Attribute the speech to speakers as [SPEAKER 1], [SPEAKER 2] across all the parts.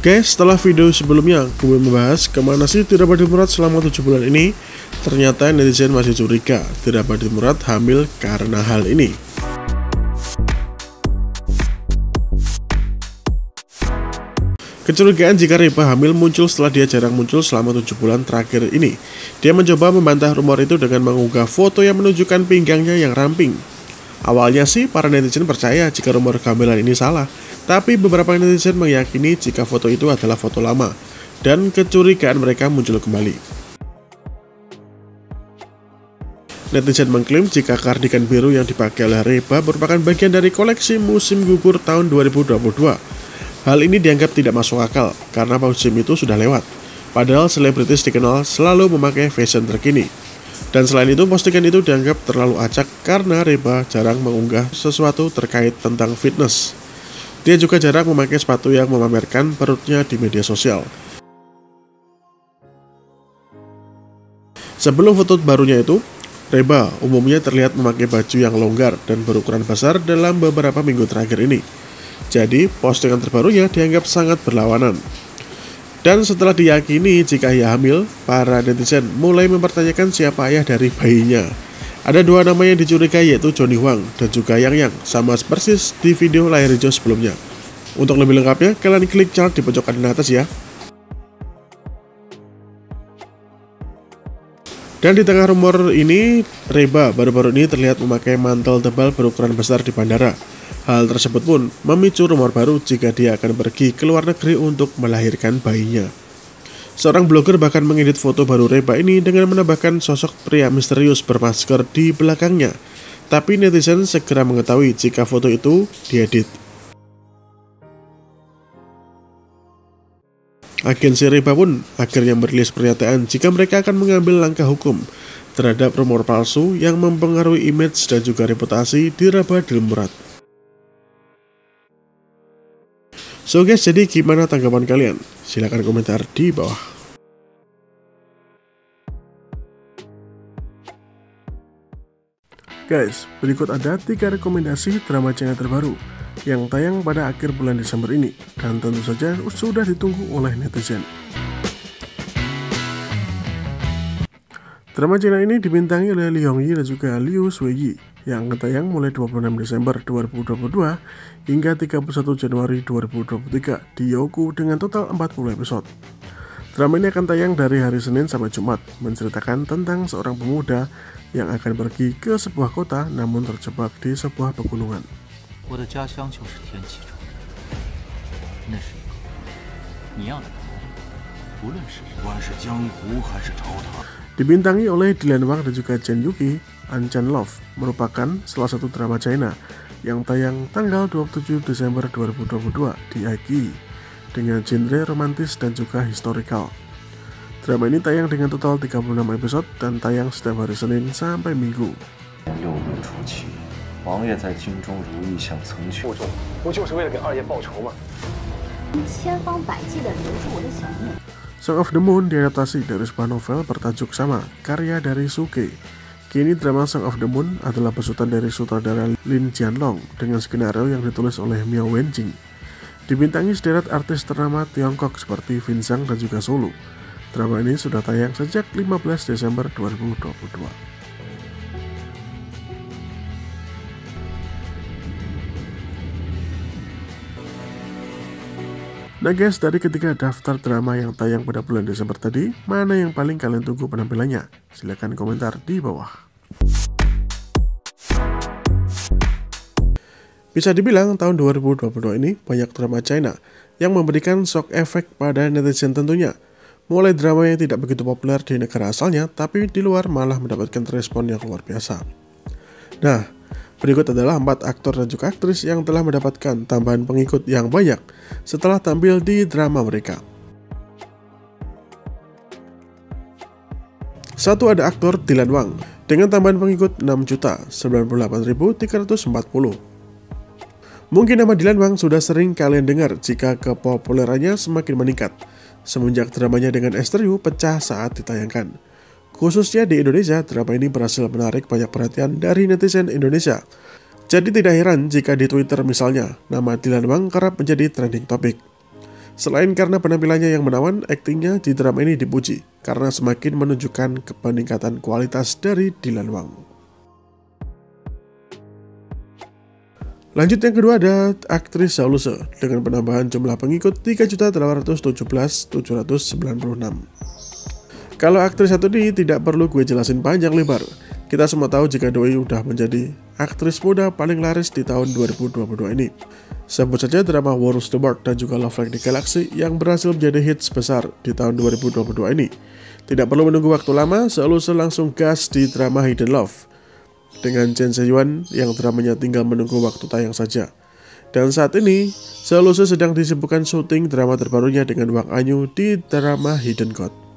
[SPEAKER 1] Guys, setelah video sebelumnya gue membahas ke mana sih Tira Badi Murad selama 7 bulan ini Ternyata netizen masih curiga Tira Badi Murad hamil karena hal ini. Kecurigaan jika Reba hamil muncul setelah dia jarang muncul selama 7 bulan terakhir ini. Dia mencoba membantah rumor itu dengan mengunggah foto yang menunjukkan pinggangnya yang ramping Awalnya sih para netizen percaya jika rumor kehamilan ini salah tapi beberapa netizen meyakini jika foto itu adalah foto lama, dan kecurigaan mereka muncul kembali. Netizen mengklaim jika kardigan biru yang dipakai oleh Reba merupakan bagian dari koleksi musim gugur tahun 2022. Hal ini dianggap tidak masuk akal karena musim itu sudah lewat. Padahal selebritis dikenal selalu memakai fashion terkini. Dan selain itu, postingan itu dianggap terlalu acak karena Reba jarang mengunggah sesuatu terkait tentang fitness. Dia juga jarang memakai sepatu yang memamerkan perutnya di media sosial. Sebelum foto barunya itu, Reba umumnya terlihat memakai baju yang longgar dan berukuran besar dalam beberapa minggu terakhir ini. Jadi, postingan terbarunya dianggap sangat berlawanan. Dan setelah diyakini jika ia hamil, para netizen mulai mempertanyakan siapa ayah dari bayinya. Ada dua nama yang dicurigai yaitu Johnny Huang dan juga Yang Yang, sama persis di video layar hijau sebelumnya. Untuk lebih lengkapnya, kalian klik chart di pojok kanan atas ya. Dan di tengah rumor ini, Reba baru-baru ini terlihat memakai mantel tebal berukuran besar di bandara. Hal tersebut pun memicu rumor baru jika dia akan pergi ke luar negeri untuk melahirkan bayinya. Seorang blogger bahkan mengedit foto baru Reba ini dengan menambahkan sosok pria misterius bermasker di belakangnya. Tapi netizen segera mengetahui jika foto itu diedit. Agensi Reba pun akhirnya merilis pernyataan jika mereka akan mengambil langkah hukum terhadap rumor palsu yang mempengaruhi image dan juga reputasi di Reba Dilmurat. So guys, jadi gimana tanggapan kalian? Silahkan komentar di bawah. Guys, berikut ada tiga rekomendasi drama China terbaru yang tayang pada akhir bulan Desember ini dan tentu saja sudah ditunggu oleh netizen. Drama China ini dibintangi oleh Li Hongyi dan juga Liu Shuiyi yang tayang mulai 26 Desember 2022 hingga 31 Januari 2023 di Youku dengan total 40 episode. Drama ini akan tayang dari hari Senin sampai Jumat, menceritakan tentang seorang pemuda yang akan pergi ke sebuah kota namun terjebak di sebuah pegunungan. Dibintangi oleh Dylan Wang dan juga Chen Yuki, Anchan Love merupakan salah satu drama China yang tayang tanggal 27 Desember 2022 di iQIYI dengan genre romantis dan juga historical. Drama ini tayang dengan total 36 episode dan tayang setiap hari Senin sampai Minggu. Song of the Moon diadaptasi dari sebuah novel bertajuk sama, karya dari Suke. Kini drama Song of the Moon adalah besutan dari sutradara Lin Jianlong dengan skenario yang ditulis oleh Miao Wenjing. Dibintangi sederet artis ternama Tiongkok seperti Vincent dan juga Solo. Drama ini sudah tayang sejak 15 Desember 2022. Nah guys, dari ketiga daftar drama yang tayang pada bulan Desember tadi, mana yang paling kalian tunggu penampilannya? Silahkan komentar di bawah. Bisa dibilang tahun 2022 ini banyak drama China yang memberikan shock efek pada netizen tentunya. Mulai drama yang tidak begitu populer di negara asalnya, tapi di luar malah mendapatkan respon yang luar biasa. Nah, berikut adalah empat aktor dan juga aktris yang telah mendapatkan tambahan pengikut yang banyak setelah tampil di drama mereka. Satu ada aktor Dylan Wang dengan tambahan pengikut 6.098.340. Mungkin nama Dylan Wang sudah sering kalian dengar jika kepopulerannya semakin meningkat semenjak dramanya dengan Esther Yu pecah saat ditayangkan. Khususnya di Indonesia, drama ini berhasil menarik banyak perhatian dari netizen Indonesia. Jadi tidak heran jika di Twitter misalnya, nama Dylan Wang kerap menjadi trending topik. Selain karena penampilannya yang menawan, aktingnya di drama ini dipuji karena semakin menunjukkan peningkatan kualitas dari Dilan Wang. Lanjut yang kedua ada aktris Sauluse dengan penambahan jumlah pengikut 3.817.796. Kalau aktris satu ini tidak perlu gue jelasin panjang lebar. Kita semua tahu jika Doi udah menjadi aktris muda paling laris di tahun 2022 ini. Sebut saja drama Wars the World dan juga Love Like the Galaxy yang berhasil menjadi hits besar di tahun 2022 ini. Tidak perlu menunggu waktu lama, Sauluse langsung gas di drama Hidden Love. Dengan Chen Yuan yang dramanya tinggal menunggu waktu tayang saja. Dan saat ini, Sauluse sedang disibukkan syuting drama terbarunya dengan Wang Anyu di drama Hidden God.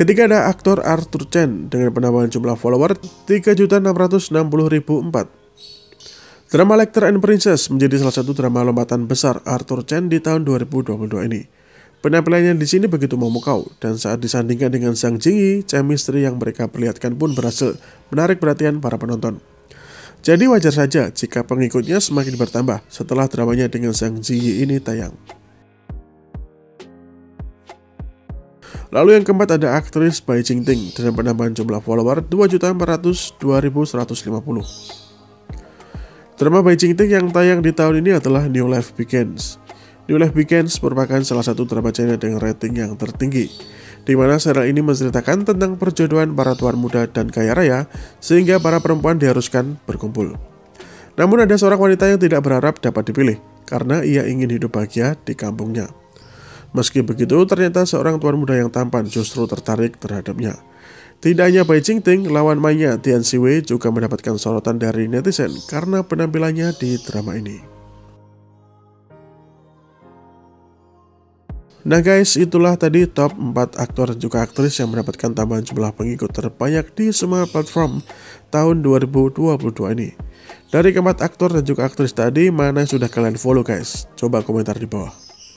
[SPEAKER 1] Ketika ada aktor Arthur Chen dengan penambahan jumlah follower 3.660.004. Drama Lecter and Princess menjadi salah satu drama lompatan besar Arthur Chen di tahun 2022 ini. Penampilannya di sini begitu memukau dan saat disandingkan dengan Sang Jingyi, chemistry yang mereka perlihatkan pun berhasil menarik perhatian para penonton. Jadi wajar saja jika pengikutnya semakin bertambah setelah dramanya dengan Sang Jingyi ini tayang. Lalu yang keempat ada aktris Bai Jingting dengan penambahan jumlah follower 2.402.150. Drama Bai Jingting yang tayang di tahun ini adalah New Life Begins. New Life Begins merupakan salah satu drama China dengan rating yang tertinggi, di mana serial ini menceritakan tentang perjodohan para tuan muda dan kaya raya, sehingga para perempuan diharuskan berkumpul. Namun ada seorang wanita yang tidak berharap dapat dipilih, karena ia ingin hidup bahagia di kampungnya. Meski begitu, ternyata seorang tuan muda yang tampan justru tertarik terhadapnya. Tidak hanya Bai Jingting, lawan mainnya Tian Siwei juga mendapatkan sorotan dari netizen karena penampilannya di drama ini. Nah guys, itulah tadi top 4 aktor dan juga aktris yang mendapatkan tambahan jumlah pengikut terbanyak di semua platform tahun 2022 ini. Dari keempat aktor dan juga aktris tadi, mana yang sudah kalian follow guys? Coba komentar di bawah.